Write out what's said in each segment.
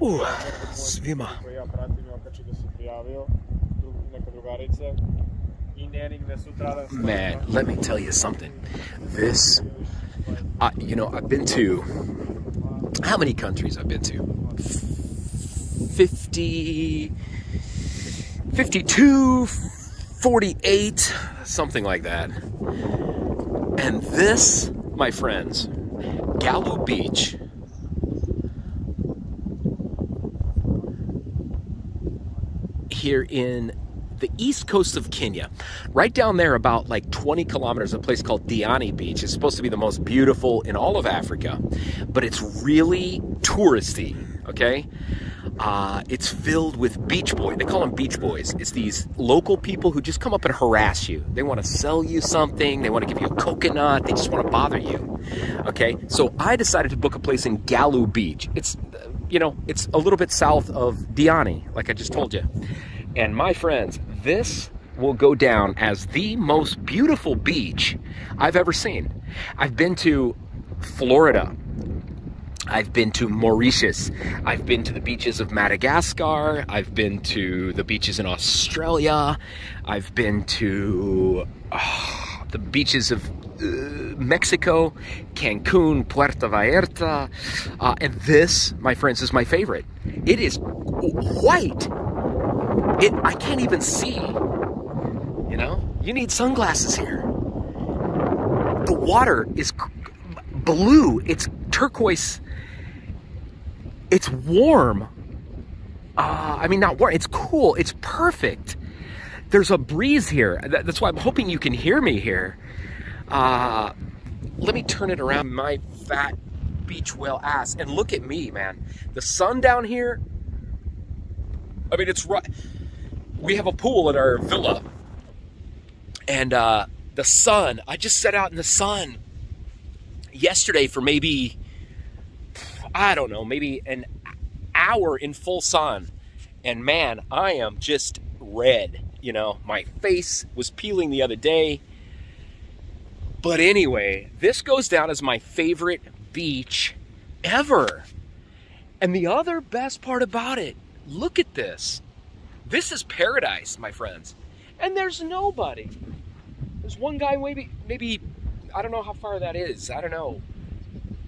Uh, svima. Koji ja pratim da se prijavio, neka drugarica. I njenih gde sutradan... Man, let me tell you something. This, I, you know, I've been to, how many countries I've been to? 50, 52, 48, something like that. And this, my friends, Galu Beach, here in the east coast of Kenya, right down there, about like 20 kilometers, a place called Diani Beach. It's supposed to be the most beautiful in all of Africa, but it's really touristy, okay? Uh, it's filled with beach boys. They call them beach boys. It's these local people who just come up and harass you. They want to sell you something. They want to give you a coconut. They just want to bother you. Okay, so I decided to book a place in Galu Beach. It's, you know, it's a little bit south of Diani, like I just told you. And my friends, this will go down as the most beautiful beach I've ever seen. I've been to Florida. I've been to Mauritius. I've been to the beaches of Madagascar. I've been to the beaches in Australia. I've been to uh, the beaches of uh, Mexico, Cancun, Puerto Vallarta. Uh, and this, my friends, is my favorite. It is white. It, I can't even see. You know, you need sunglasses here. The water is blue. It's turquoise. It's warm. Uh, I mean, not warm. It's cool. It's perfect. There's a breeze here. That's why I'm hoping you can hear me here. Uh, let me turn it around my fat beach whale ass and look at me, man. The sun down here. I mean, it's right. We have a pool at our villa, and uh, the sun. I just sat out in the sun yesterday for maybe I don't know, maybe an hour in full sun. And man, I am just red. You know, my face was peeling the other day. But anyway, this goes down as my favorite beach ever. And the other best part about it, look at this. This is paradise, my friends. And there's nobody. There's one guy, maybe, maybe, I don't know how far that is. I don't know.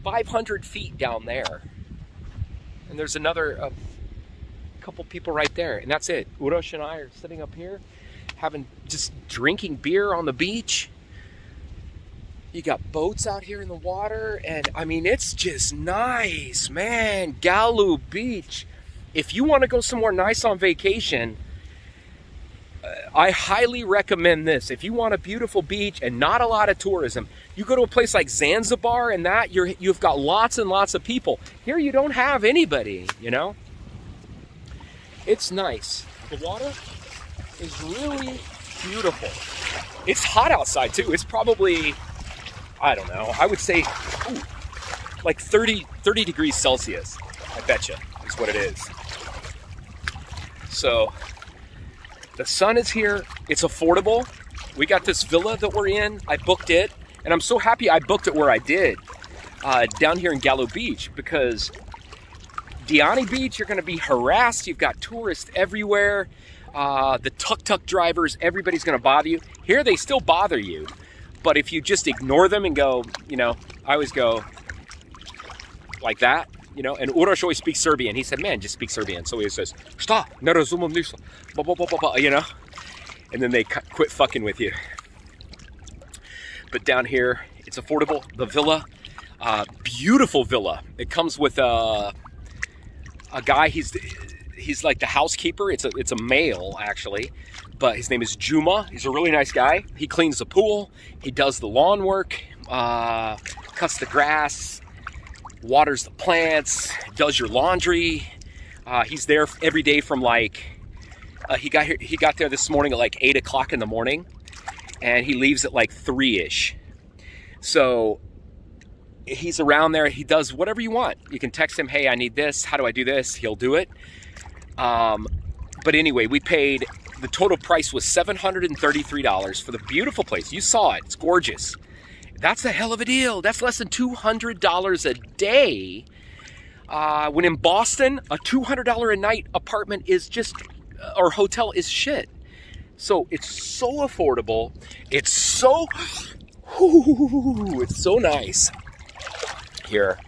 500 feet down there. And there's another uh, couple people right there. And that's it. Urosh and I are sitting up here having just drinking beer on the beach. You got boats out here in the water. And I mean, it's just nice, man. Galu Beach. If you want to go somewhere nice on vacation, uh, I highly recommend this. If you want a beautiful beach and not a lot of tourism, you go to a place like Zanzibar and that you're you've got lots and lots of people. Here you don't have anybody, you know? It's nice. The water is really beautiful. It's hot outside too. It's probably I don't know. I would say ooh, like 30 30 degrees Celsius. I bet you is what it is. So the sun is here. It's affordable. We got this villa that we're in. I booked it. And I'm so happy I booked it where I did, uh, down here in Galu Beach, because Diani Beach, you're going to be harassed. You've got tourists everywhere. Uh, the tuk-tuk drivers, everybody's going to bother you. Here, they still bother you. But if you just ignore them and go, you know, I always go like that, you know, and Urosh always speaks Serbian. He said, man, just speak Serbian. So he says, Šta, ne razumem ništa, you know? And then they quit fucking with you. But down here, it's affordable. The villa, uh, beautiful villa. It comes with a, a guy, he's he's like the housekeeper. It's a, it's a male, actually. But his name is Juma. He's a really nice guy. He cleans the pool. He does the lawn work, uh, cuts the grass, waters the plants, does your laundry. Uh, he's there every day from like uh, he got here. He got there this morning at like eight o'clock in the morning, and he leaves at like three ish. So he's around there. He does whatever you want. You can text him, "Hey, I need this. How do I do this?" He'll do it. Um, but anyway, we paid. The total price was seven hundred and thirty-three dollars for the beautiful place. You saw it. It's gorgeous. That's a hell of a deal. That's less than $200 a day. Uh, when in Boston, a $200 a night apartment is just, or hotel is shit. So it's so affordable. It's so, it's so nice here.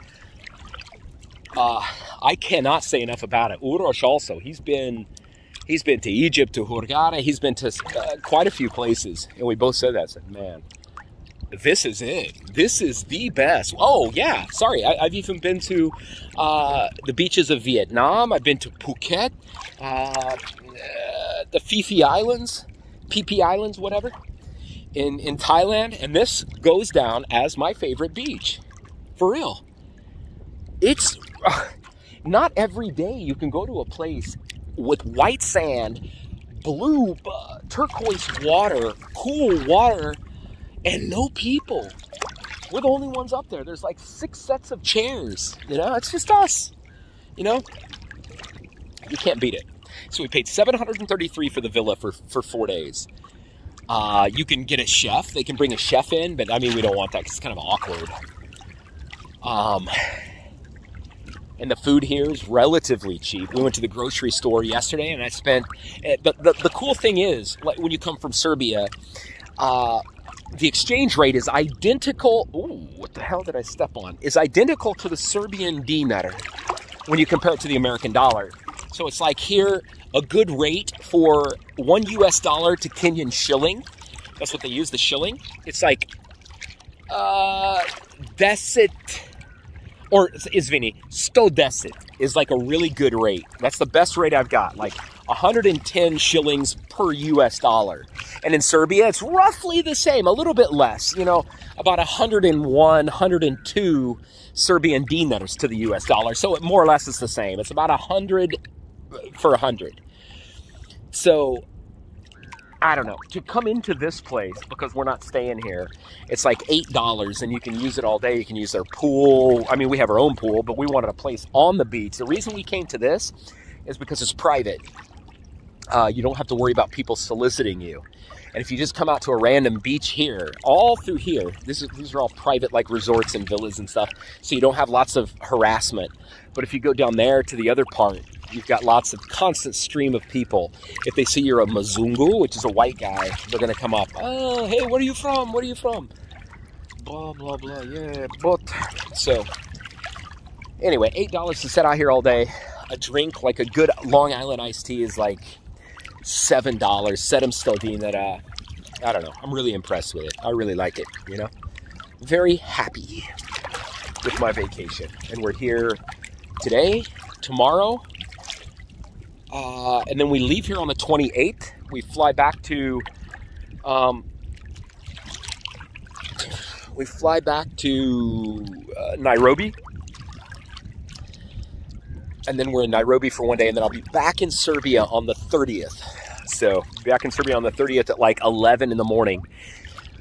Uh, I cannot say enough about it. Urosh also, he's been, he's been to Egypt, to Hurghada, he's been to uh, quite a few places, and we both said that. Said, man, this is it. This is the best. Oh yeah, sorry. I, have even been to uh, the beaches of Vietnam. I've been to Phuket, uh, the Phi Phi Islands, PP Islands, whatever, in in Thailand, and this goes down as my favorite beach, for real. It's not every day you can go to a place with white sand, blue uh, turquoise water, cool water and no people. We're the only ones up there. There's like six sets of chairs. You know, it's just us. You know, you can't beat it. So we paid 733 for the villa for for four days. Uh, you can get a chef. They can bring a chef in, but I mean, we don't want that because it's kind of awkward. Um, and the food here is relatively cheap. We went to the grocery store yesterday, and I spent. Eh, the, the, the cool thing is, like when you come from Serbia, uh, the exchange rate is identical. Ooh, what the hell did I step on? Is identical to the Serbian dinar when you compare it to the American dollar. So it's like here a good rate for one US dollar to Kenyan shilling. That's what they use, the shilling. It's like uh deset or izvini, 110 is like a really good rate. That's the best rate I've got. Like 110 shillings per US dollar. And in Serbia, it's roughly the same, a little bit less, you know, about 101, 102 Serbian dinars to the US dollar. So it more or less is the same. It's about 100 for 100. So I don't know, to come into this place because we're not staying here, it's like $8 and you can use it all day. You can use their pool. I mean, we have our own pool, but we wanted a place on the beach. The reason we came to this is because it's private. Uh, you don't have to worry about people soliciting you. And if you just come out to a random beach here, all through here, this is, these are all private like resorts and villas and stuff, so you don't have lots of harassment. But if you go down there to the other part, you've got lots of constant stream of people. If they see you're a Mazungu, which is a white guy, they're gonna come up. Oh, hey, where are you from? Where are you from? Blah blah blah. Yeah, but so anyway, eight dollars to sit out here all day. A drink like a good Long Island iced tea is like seven dollars. Set still dean that uh I don't know. I'm really impressed with it. I really like it, you know? Very happy with my vacation. And we're here today, tomorrow, uh, and then we leave here on the 28th. We fly back to, um, we fly back to uh, Nairobi. And then we're in Nairobi for one day, and then I'll be back in Serbia on the 30th. So, back in Serbia on the 30th at like 11 in the morning,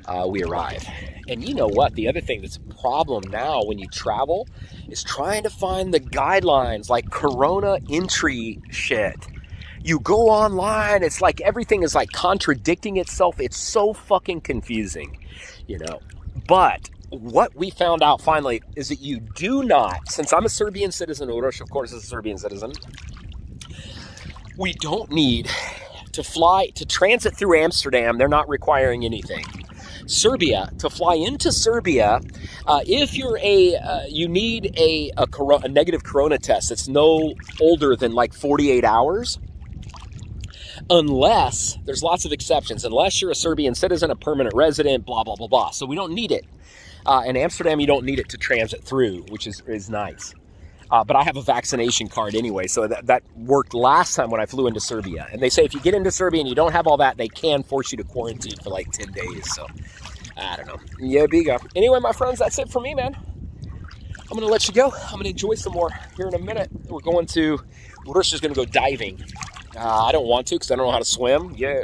uh, we arrive. And you know what? The other thing that's a problem now when you travel is trying to find the guidelines like Corona entry shit. You go online, it's like everything is like contradicting itself. It's so fucking confusing, you know. But what we found out finally is that you do not, since I'm a Serbian citizen, Urosh, of course, is a Serbian citizen, we don't need to fly to transit through Amsterdam. They're not requiring anything. Serbia to fly into Serbia. Uh, if you're a uh, you need a a, a negative corona test that's no older than like 48 hours. Unless there's lots of exceptions, unless you're a Serbian citizen, a permanent resident, blah blah blah blah. So we don't need it. Uh, in Amsterdam, you don't need it to transit through, which is is nice. Uh, but I have a vaccination card anyway, so that, that worked last time when I flew into Serbia. And they say if you get into Serbia and you don't have all that, they can force you to quarantine for like 10 days. So I don't know. Yeah, biga. Anyway, my friends, that's it for me, man. I'm to let you go. I'm to enjoy some more here in a minute. We're going to, we're just to go diving. Uh, I don't want to because I don't know how to swim. Yeah.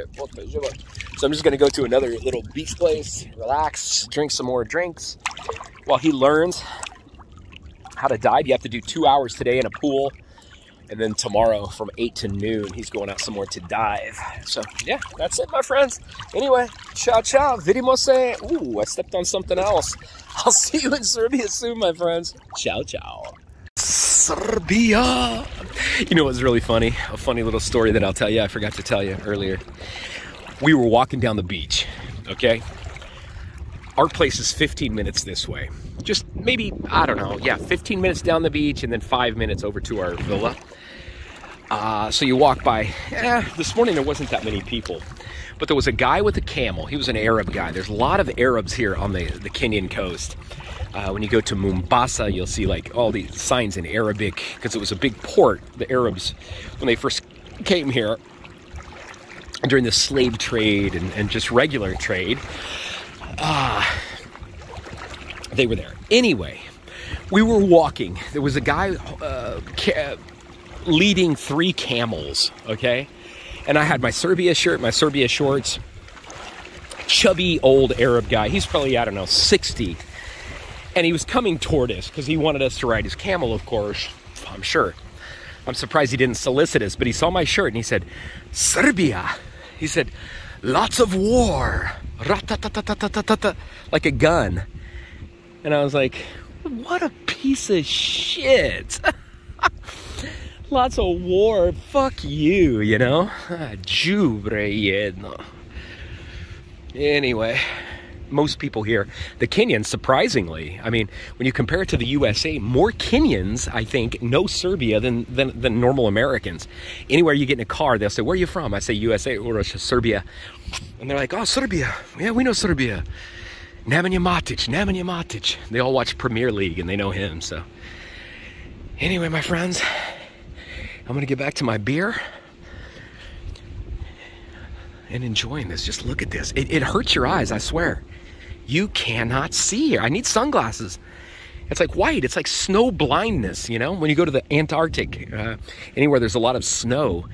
So I'm just to go to another little beach place, relax, drink some more drinks while he learns how to dive. You have to do two hours today in a pool. And then tomorrow from 8 to noon, he's going out somewhere to dive. So, yeah, that's it, my friends. Anyway, ciao, ciao. Vidimose. Ooh, I stepped on something else. I'll see you in Serbia soon, my friends. Ciao, ciao. Serbia. You know what's really funny? A funny little story that I'll tell you. I forgot to tell you earlier. We were walking down the beach, okay? Our place is 15 minutes this way. Just maybe, I don't know, yeah, 15 minutes down the beach and then five minutes over to our villa. Uh, so you walk by. Eh, this morning there wasn't that many people, but there was a guy with a camel. He was an Arab guy. There's a lot of Arabs here on the, the Kenyan coast. Uh, when you go to Mombasa, you'll see like all these signs in Arabic because it was a big port. The Arabs, when they first came here during the slave trade and, and just regular trade, ah, they were there. Anyway, we were walking. There was a guy uh, leading three camels, okay? And I had my Serbia shirt, my Serbia shorts. Chubby old Arab guy. He's probably, I don't know, 60 and he was coming toward us because he wanted us to ride his camel, of course. I'm sure. I'm surprised he didn't solicit us, but he saw my shirt and he said, Serbia. He said, lots of war. Like a gun. And I was like, what a piece of shit. lots of war. Fuck you, you know? Ah, anyway most people here, the Kenyans, surprisingly, I mean, when you compare it to the USA, more Kenyans, I think, know Serbia than, than, than normal Americans. Anywhere you get in a car, they'll say, Where are you from? I say USA or Serbia. And they're like, Oh, Serbia. Yeah, we know Serbia. Nemanja Matic, Nemanja Matic. They all watch Premier League and they know him. So, anyway, my friends, I'm going to get back to my beer and enjoying this. Just look at this. It, it hurts your eyes, I swear you cannot see here. I need sunglasses. It's like white. It's like snow blindness, you know? When you go to the Antarctic, uh, anywhere there's a lot of snow,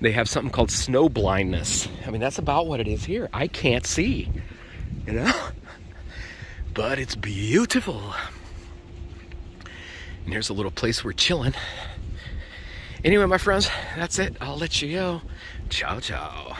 they have something called snow blindness. I mean, that's about what it is here. I can't see, you know? But it's beautiful. And here's a little place we're chilling. Anyway, my friends, that's it. I'll let you go. Ciao, ciao.